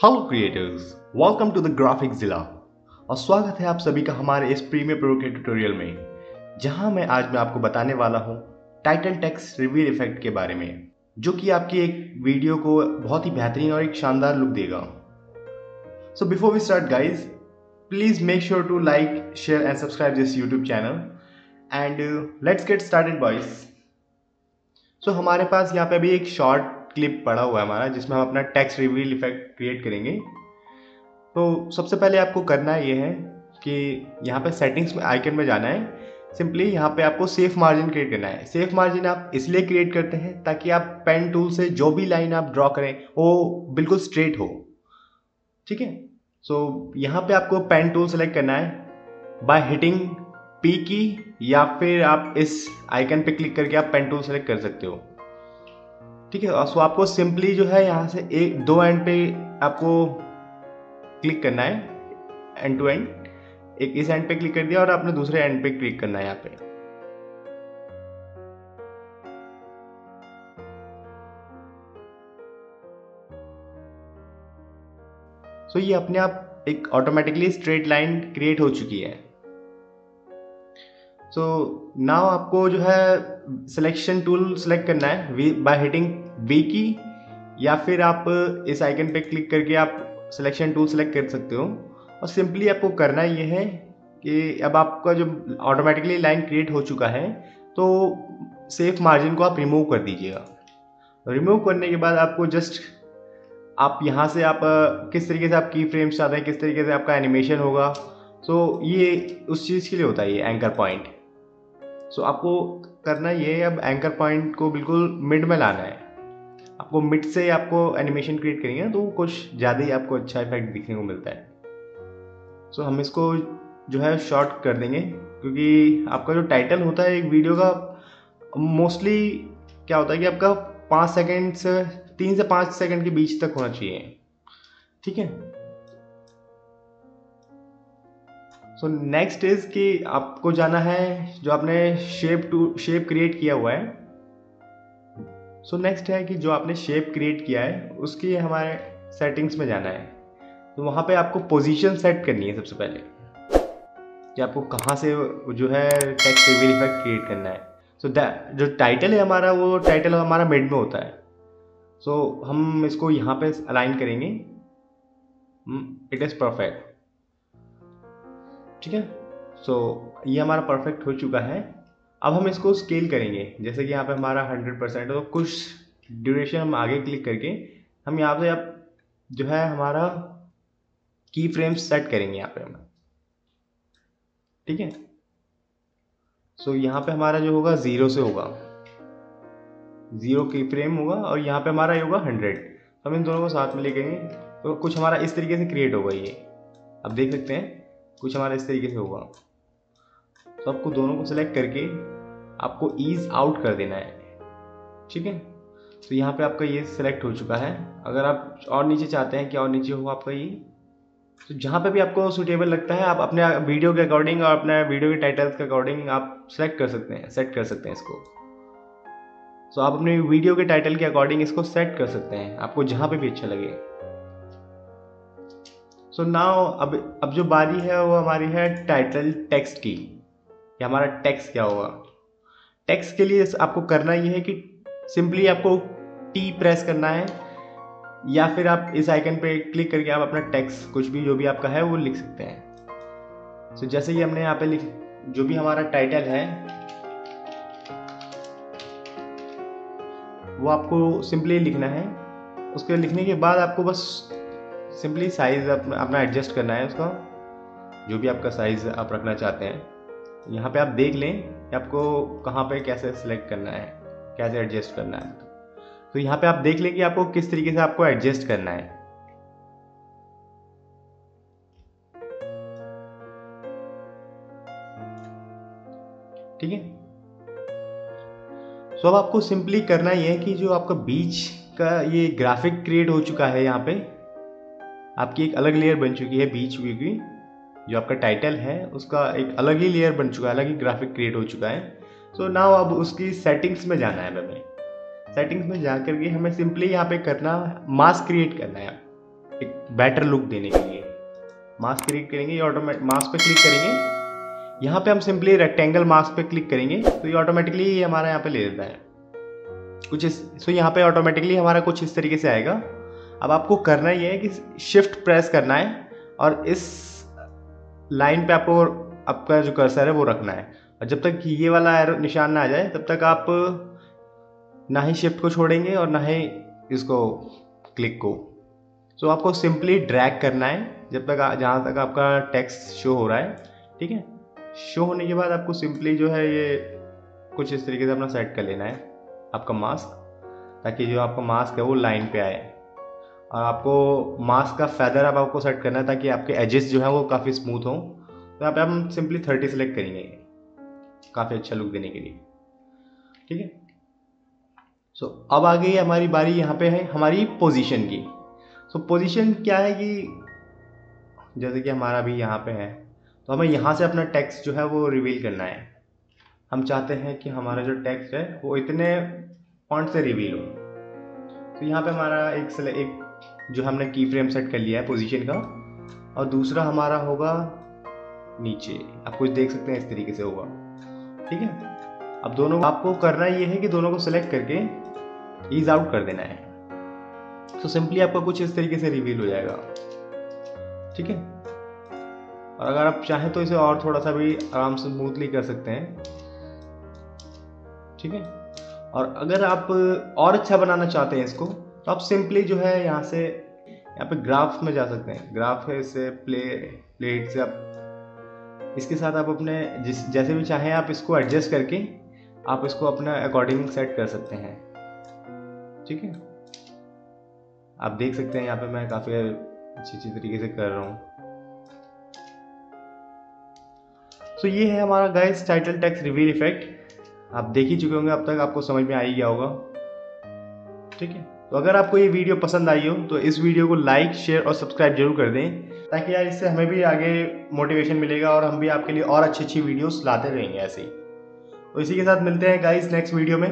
Hello creators welcome to the graphic जिला और स्वागत है आप सभी का हमारे इस प्रीमियर प्रो के ट्यूटोरियल में, जहाँ मैं आज मैं आपको बताने वाला हूँ टाइटल टेक्स्ट रिवील इफ़ेक्ट के बारे में, जो कि आपकी एक वीडियो को बहुत ही बेहतरीन और एक शानदार लुक देगा। So before we start guys please make sure to like share and subscribe this YouTube channel and let's get started boys so हमारे पास यहाँ पे अभी एक शॉर्ट क्लिप पड़ा हुआ है हमारा, जिसमें हम अपना टैक्स रिवील इफ़ेक्ट क्रिएट करेंगे। तो सबसे पहले आपको करना ये है कि यहाँ पे सेटिंग्स में आइकन में जाना है। सिंपली यहाँ पे आपको सेफ़ मार्जिन क्रिएट करना है। सेफ़ मार्जिन आप इसलिए क्रिएट करते हैं ताकि आप पेन टूल से जो भी लाइन आप ड्रॉ करें, वो बिल्कुल स्ट्रेट हो। ठीक है? सो यहाँ पे आपको पेन टूल सेलेक्ट करना है। बाय हिटिंग पी की या फिर आप इस आइकन पे क्लिक करके आप पेन टूल सेलेक्ट कर सकते हो। ठीक है सो आपको सिंपली जो है यहाँ से एक दो एंड पे आपको क्लिक करना है एंड टू एंड एक इस एंड पे क्लिक कर दिया और आपने दूसरे एंड पे क्लिक करना है यहाँ पे। सो so, ये अपने आप एक ऑटोमेटिकली स्ट्रेट लाइन क्रिएट हो चुकी है। सो so, नाउ आपको जो है सिलेक्शन टूल सेलेक्ट करना है बाय हिटिंग वी की या फिर आप इस आइकन पे क्लिक करके आप सिलेक्शन टूल सेलेक्ट कर सकते हो। और सिंपली आपको करना ये है कि अब आपका जो ऑटोमेटिकली लाइन क्रिएट हो चुका है तो सेफ़ मार्जिन को आप रिमूव कर दीजिएगा। रिमूव करने के बाद आपको जस्ट आप यहाँ से आप किस तरीके से आप की फ्रेम्स चाहते हैं किस तरीके से आपका एनिमेशन होगा। So, ये उस चीज़ के लिए होता है ये एंकर पॉइंट सो आपको करना ये है, अब एंकर पॉइंट को बिल्कुल मिड में लाना है। आपको मिड से आपको एनिमेशन क्रिएट करेंगे तो कुछ ज़्यादा ही आपको अच्छा इफ़ेक्ट दिखने को मिलता है। सो हम इसको जो है शॉर्ट कर देंगे, क्योंकि आपका जो टाइटल होता है एक वीडियो का मोस्टली क्या होता है कि आपका पाँच सेकेंड से, तीन से पाँच सेकेंड के बीच तक होना चाहिए। ठीक है? सो नेक्स्ट इज़ कि आपको जाना है जो आपने शेप टू शेप क्रिएट किया हुआ है। सो so नेक्स्ट है कि जो आपने शेप क्रिएट किया है उसकी हमारे सेटिंग्स में जाना है। तो वहाँ पे आपको पोजीशन सेट करनी है सबसे पहले। कि आपको कहाँ से जो है टेक्स्ट रिवील इफ़ेक्ट क्रिएट करना है। सो so जो टाइटल है हमारा वो टाइटल हमारा मिड में होता है। सो so, हम इसको यहाँ पे अलाइन करेंगे। इट इज़ परफेक्ट ठीक है? सो ये हमारा परफेक्ट हो चुका है। अब हम इसको स्केल करेंगे। जैसे कि यहाँ पे हमारा हंड्रेड परसेंट है तो कुछ ड्यूरेशन हम आगे क्लिक करके हम यहाँ पे अब जो है हमारा की फ्रेम सेट करेंगे यहाँ पे हम। ठीक है? सो यहाँ पे हमारा जो होगा ज़ीरो से होगा। ज़ीरो की फ्रेम होगा और यहाँ पे हमारा ये होगा हंड्रेड हम इन दोनों को साथ में लेके तो कुछ हमारा इस तरीके से क्रिएट होगा ये। अब देख सकते हैं। कुछ हमारा इस तरीके से होगा। तो आपको दोनों को सिलेक्ट करके आपको ईज आउट कर देना है। ठीक है? तो यहाँ पे आपका ये सिलेक्ट हो चुका है। अगर आप और नीचे चाहते हैं कि और नीचे हो आपका ये तो जहाँ पे भी आपको सुटेबल लगता है, आप अपने वीडियो के अकॉर्डिंग और अपने वीडियो के टाइटल्स के अकॉर्डिंग आप सेलेक्ट कर सकते हैं सेट कर सकते हैं इसको। तो आप अपने वीडियो के टाइटल के अकॉर्डिंग इसको सेट कर सकते हैं। आपको जहाँ पे भी अच्छा लगे। सो so नाउ अब अब जो बारी है, वो हमारी है टाइटल टेक्स्ट की। कि हमारा टेक्स्ट क्या होगा? टेक्स्ट के लिए आपको करना ये है कि सिंपली आपको टी प्रेस करना है, या फिर आप इस आइकन पे क्लिक करके आप अपना टेक्स्ट कुछ भी जो भी आपका है, वो लिख सकते हैं। सो so जैसे कि हमने यहाँ पे लिख, जो भी हमारा टाइटल है, वो आपको सिंपली लिखना है। उसके लिखने के बाद आपको बस सिंपली साइज़ अपना एडजस्ट करना है उसका। जो भी आपका साइज़ आप रखना चाहते हैं। यहाँ पे आप देख लें कि आपको कहाँ पे कैसे सिलेक्ट करना है, कैसे एडजस्ट करना है। तो यहाँ पे आप देख लें कि आपको किस तरीके से आपको एडजस्ट करना है। ठीक है? सो अब आपको सिंपली करना ये है कि जो आपका बीच का ये ग्राफिक क्रिएट हो चुका है यहाँ पे आपकी एक अलग लेयर बन चुकी है बीच व्यू की, जो आपका टाइटल है, उसका एक अलग ही लेयर बन चुका है, अलग ही ग्राफिक क्रिएट हो चुका है। सो so नाउ अब उसकी सेटिंग्स में जाना है हमें। सेटिंग्स में जा करके हमें सिंपली यहाँ पे करना मास्क क्रिएट करना है एक बेटर लुक देने के लिए। मास्क क्रिएट करेंगे, ये ऑटोमेटिक मास्क पे क्लिक करेंगे। यहाँ पे हम सिंपली रेक्टेंगल मास्क पे क्लिक करेंगे तो ये ऑटोमेटिकली ये हमारा यहाँ पे ले लेता है। कुछ इस सो यहाँ पे ऑटोमेटिकली हमारा कुछ इस तरीके से आएगा। अब आपको करना ये है कि शिफ्ट प्रेस करना है और इस लाइन पे आपको आपका जो कर्सर है वो रखना है। और जब तक ये वाला एरो निशान ना आ जाए तब तक आप ना ही शिफ्ट को छोड़ेंगे और ना ही इसको क्लिक को। सो so, आपको सिंपली ड्रैग करना है जब तक जहाँ तक आपका टेक्स्ट शो हो रहा है ठीक है? शो होने के बाद आपको सिंपली जो है ये कुछ इस तरीके से अपना सेट कर लेना है आपका मास्क ताकि जो आपका मास्क है वो लाइन पे आए। और आपको मास्क का फैदर अब आपको सेट करना है ताकि आपके एजेस जो है वो काफ़ी स्मूथ हों। तो यहाँ पे हम सिंपली थर्टी सेलेक्ट करेंगे। काफ़ी अच्छा लुक देने के लिए। ठीक है? सो अब आ गई हमारी बारी यहाँ पे है हमारी पोजीशन की। सो so, पोजीशन क्या है कि जैसे कि हमारा भी यहाँ पे है तो हमें यहाँ से अपना टेक्स्ट जो है वो रिवील करना है। हम चाहते हैं कि हमारा जो टेक्स्ट है वो इतने पॉइंट से रिवील हो। तो यहाँ पे हमारा एक एक जो हमने की फ्रेम सेट कर लिया है पोजीशन का, और दूसरा हमारा होगा नीचे। आप कुछ देख सकते हैं इस तरीके से होगा। ठीक है? अब दोनों आपको करना ये है कि दोनों को सिलेक्ट करके ईज आउट कर देना है। तो सिंपली आपका कुछ इस तरीके से रिवील हो जाएगा। ठीक है? और अगर आप चाहें तो इसे और थोड़ा सा भी आराम से स्मूथली कर सकते हैं। ठीक है? और अगर आप और अच्छा बनाना चाहते हैं इसको तो आप सिंपली जो है यहाँ से यहाँ पे ग्राफ में जा सकते हैं। ग्राफ है इससे प्ले प्लेट से आप इसके साथ आप अपने जिस जैसे भी चाहें आप इसको एडजस्ट करके आप इसको अपना अकॉर्डिंग सेट कर सकते हैं। ठीक है? आप देख सकते हैं यहाँ पे मैं काफ़ी अच्छी अच्छी तरीके से कर रहा हूँ। सो so, ये है हमारा guys title text reveal effect आप देख ही चुके होंगे अब तक आपको समझ में आ ही गया होगा। ठीक है? तो अगर आपको ये वीडियो पसंद आई हो तो इस वीडियो को लाइक, शेयर और सब्सक्राइब ज़रूर कर दें, ताकि यार इससे हमें भी आगे मोटिवेशन मिलेगा और हम भी आपके लिए और अच्छी अच्छी वीडियोस लाते रहेंगे ऐसे ही। तो इसी के साथ मिलते हैं गाइस नेक्स्ट वीडियो में।